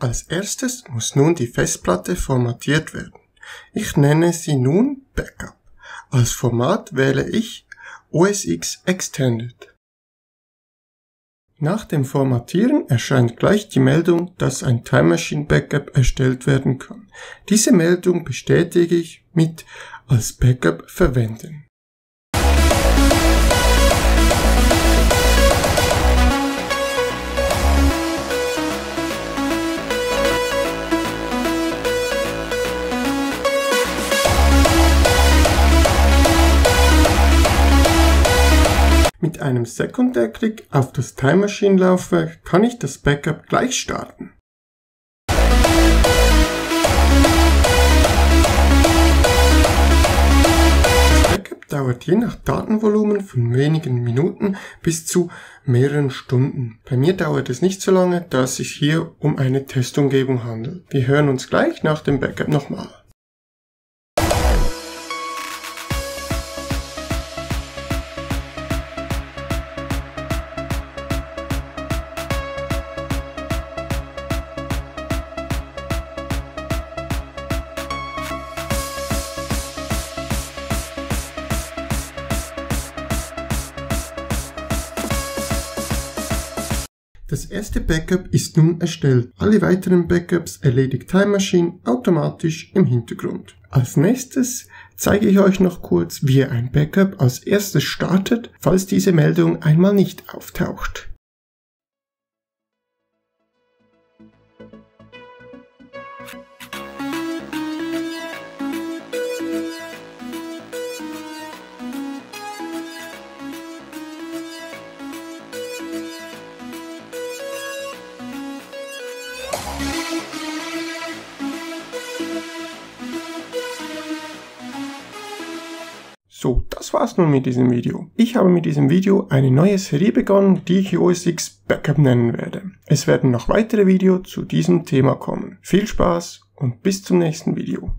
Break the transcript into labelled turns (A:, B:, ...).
A: Als erstes muss nun die Festplatte formatiert werden. Ich nenne sie nun Backup. Als Format wähle ich OS X Extended. Nach dem Formatieren erscheint gleich die Meldung, dass ein Time Machine Backup erstellt werden kann. Diese Meldung bestätige ich mit als Backup verwenden. Mit einem Sekundärklick auf das Time Machine Laufwerk kann ich das Backup gleich starten. Das Backup dauert je nach Datenvolumen von wenigen Minuten bis zu mehreren Stunden. Bei mir dauert es nicht so lange, da es sich hier um eine Testumgebung handelt. Wir hören uns gleich nach dem Backup nochmal. Das erste Backup ist nun erstellt. Alle weiteren Backups erledigt Time Machine automatisch im Hintergrund. Als nächstes zeige ich euch noch kurz, wie ihr ein Backup als erstes startet, falls diese Meldung einmal nicht auftaucht. So, das war's nun mit diesem Video. Ich habe mit diesem Video eine neue Serie begonnen, die ich OS X Backup nennen werde. Es werden noch weitere Videos zu diesem Thema kommen. Viel Spaß und bis zum nächsten Video.